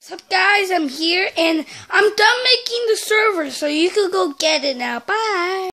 What's up guys, I'm here and I'm done making the server so you can go get it now. Bye.